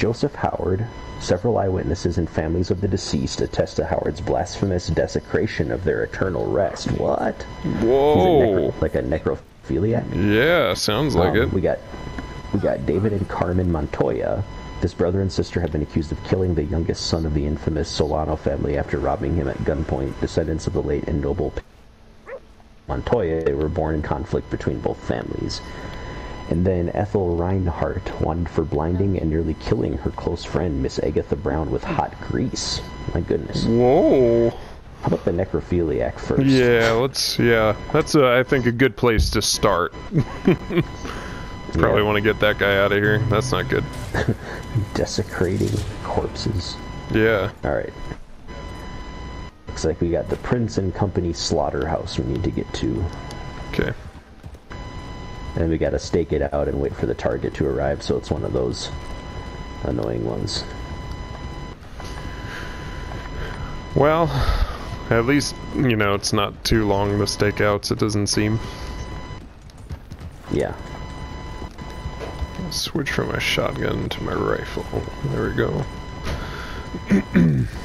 Joseph Howard, several eyewitnesses and families of the deceased attest to Howard's blasphemous desecration of their eternal rest. What? Whoa. A necro- like a necrophiliac? Yeah, sounds like Um, it. We got we got David and Carmen Montoya. This brother and sister have been accused of killing the youngest son of the infamous Solano family after robbing him at gunpoint. Descendants of the late and noble Montoya they were born in conflict between both families. And then Ethel Reinhardt wanted for blinding and nearly killing her close friend, Miss Agatha Brown, with hot grease. My goodness. Whoa. How about the necrophiliac first? Yeah, let's. Yeah, that's uh, I think a good place to start. Probably Yeah. want to get that guy out of here. That's not good. Desecrating corpses. Yeah. Alright. Looks like we got the Prince and Company slaughterhouse we need to get to. Okay. And we gotta stake it out and wait for the target to arrive, so it's one of those annoying ones. Well, at least you know it's not too long the stakeouts. It doesn't seem. Yeah. Switch from my shotgun to my rifle. There we go.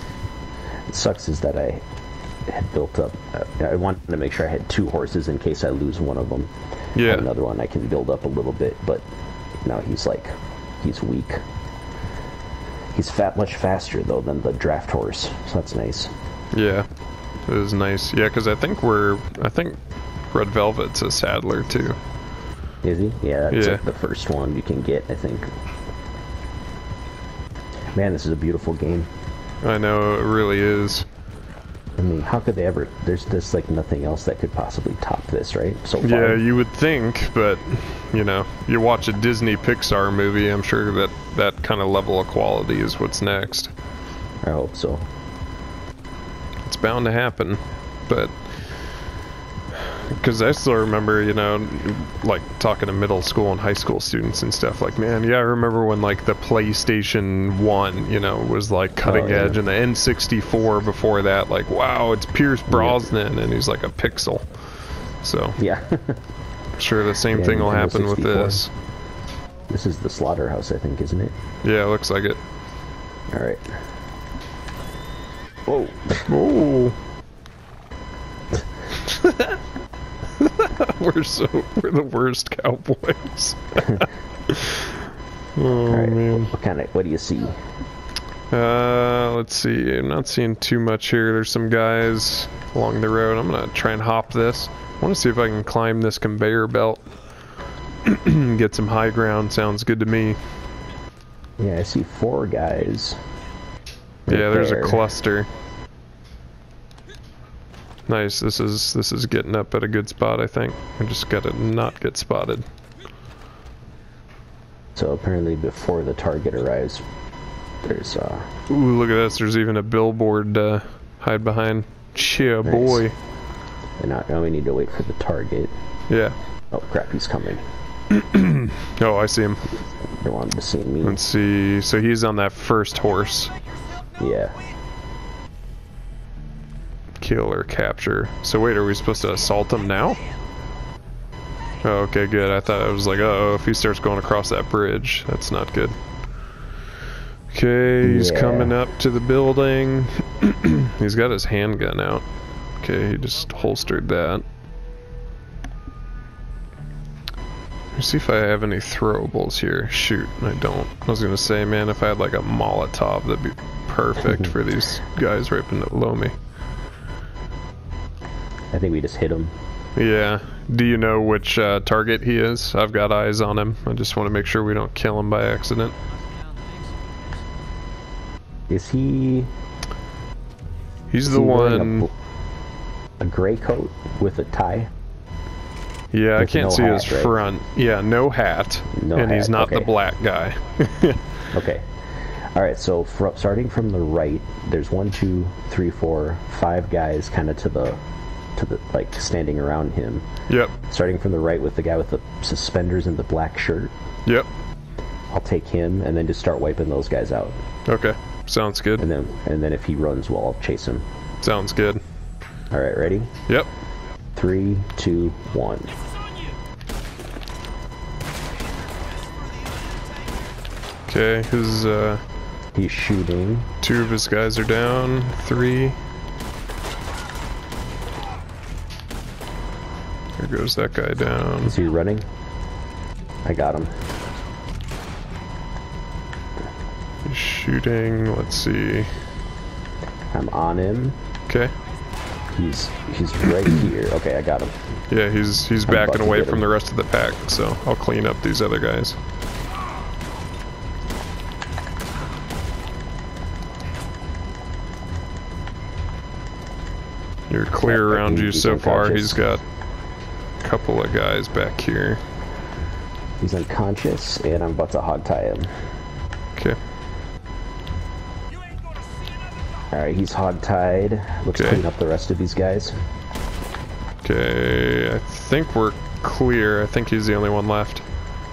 It sucks is that I had built up. Uh, I wanted to make sure I had two horses in case I lose one of them. Yeah. Another one I can build up a little bit, but now he's like, he's weak. He's fat, much faster though than the draft horse, so that's nice. Yeah. It is nice. Yeah, because I think we're. I think Red Velvet's a saddler too. Is he? Yeah, that's Yeah. like the first one you can get, I think. Man, this is a beautiful game. I know it really is. I mean, how could they ever? There's just like nothing else that could possibly top this, right? So far. Yeah, you would think, but you know, you watch a Disney Pixar movie, I'm sure that that kind of level of quality is what's next. I hope so. It's bound to happen, but because I still remember, you know, like talking to middle school and high school students and stuff. Like, man, yeah, I remember when like the PlayStation One, you know, was like oh, cutting Oh, yeah. edge, and the N64 before that, like, wow, it's Pierce Brosnan, and he's like a pixel. So Yeah. Sure the same Yeah, thing will happen with this. this is the slaughterhouse, I think, isn't it? Yeah, it looks like it. All right. Whoa. Oh. We're so we're the worst cowboys. oh right. man. What kind of? What do you see? Uh, let's see. I'm not seeing too much here. There's some guys along the road. I'm gonna try and hop this. I want to see if I can climb this conveyor belt. Get some high ground. Sounds good to me. Yeah, I see four guys. right yeah, there's there. a cluster. Nice. This is this is getting up at a good spot. I think. I just gotta not get spotted. So apparently, before the target arrives, there's uh. Ooh, look at this. There's even a billboard uh, hide behind. Yeah, Nice. boy. And now, now we need to wait for the target. Yeah. Oh crap, he's coming. Oh, I see him. They wanted to see me. Let's see. So he's on that first horse. Yeah. Kill or capture. So wait, are we supposed to assault him now? Oh, okay, good. I thought I was like, uh oh, if he starts going across that bridge, that's not good. Okay, he's Yeah. coming up to the building. he's got his handgun out. Okay, he just holstered that. Let's see if I have any throwables here. Shoot, I don't. I was gonna say, man, if I had like a Molotov, that'd be perfect for these guys right below me. I think we just hit him. Yeah. Do you know which uh, target he is? I've got eyes on him. I just want to make sure we don't kill him by accident. Is he? He's is the he one. A, a gray coat with a tie. Yeah, I can't no see his right? front. Yeah, no hat. No and he's hat, not the black guy. Okay. All right. So starting from the right, there's one, two, three, four, five guys, kind of to the, to the like standing around him. yep. Starting from the right with the guy with the suspenders and the black shirt. Yep. I'll take him and then just start wiping those guys out. Okay. Sounds good. And then and then if he runs, well, I'll chase him. Sounds good. All right. Ready? Yep. Three, two, one. Okay, his uh, He's shooting. two of his guys are down. Three. There goes that guy down. Is he running? I got him. He's shooting. Let's see. I'm on him. Okay. He's he's right here. Okay, I got him. Yeah, he's he's I'm backing away from him. the rest of the pack, so I'll clean up these other guys. You're clear around you so far. He's got couple of guys back here. He's unconscious, and I'm about to hog tie him. Okay. Alright, he's hog tied. Let's Okay. clean up the rest of these guys. Okay, I think we're clear. I think he's the only one left.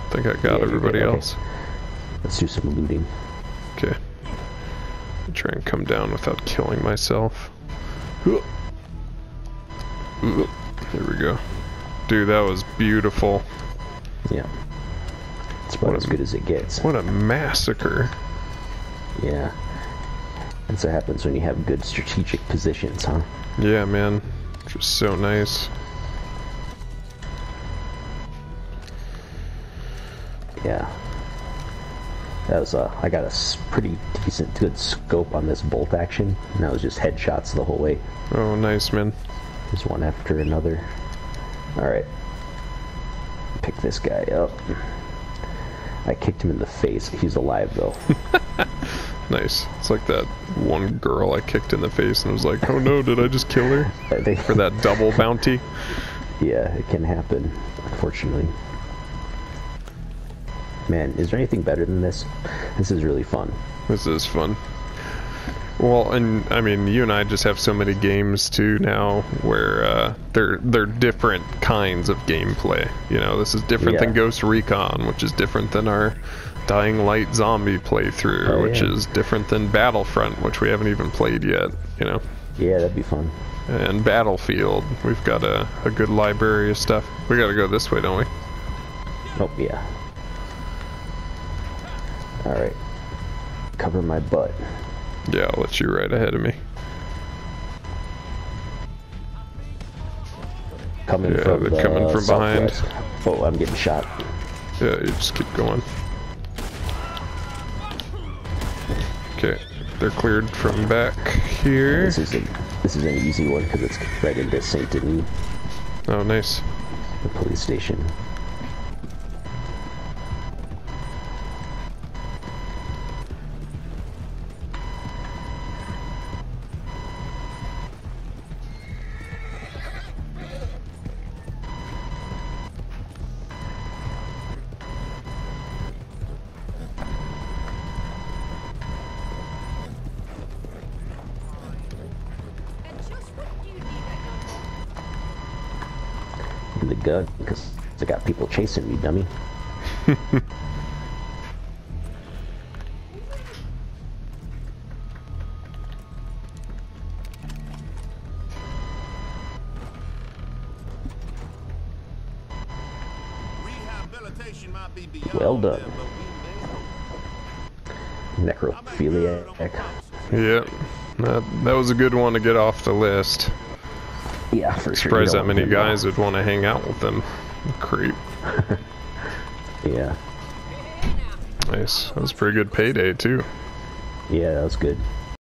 I think I got Yeah, everybody okay. else. Let's do some looting. Okay. Try and come down without killing myself. There we go. Dude, that was beautiful. Yeah. It's about What as a- good as it gets. What a massacre. Yeah. That's what happens when you have good strategic positions, huh? Yeah, man. Just so nice. Yeah. That was, uh, I got a pretty decent, good scope on this bolt action, and that was just headshots the whole way. Oh, nice, man. Just one after another. Alright. Pick this guy up. I kicked him in the face. He's alive, though. Nice. It's like that one girl I kicked in the face and was like, oh no, did I just kill her? Think, For that double bounty? yeah, it can happen, unfortunately. Man, is there anything better than this? This is really fun. This is fun. Well, and I mean, you and I just have so many games too now where uh, they're they're different kinds of gameplay. You know, this is different than Ghost Recon, which is different than our Dying Light zombie playthrough, Oh, which yeah. is different than Battlefront, which we haven't even played yet. You know, Yeah, that'd be fun. and Battlefield. We've got a, a good library of stuff. We got to go this way, don't we? Oh, yeah. Alright. Cover my butt. Yeah, I'll let you right ahead of me. Coming Yeah, from they're the coming uh, from behind. Oh, I'm getting shot. Yeah, you just keep going. Okay, they're cleared from back here. This is a this is an easy one because it's right into Saint Denis, Oh, nice. the police station. The gun because I got people chasing me, dummy. Well done. Necrophiliac. Yep. That, that was a good one to get off the list. Yeah, for sure. Surprised that many guys would want to hang out with them. Creep. Yeah, Nice. That was a pretty good payday, too. yeah, that was good.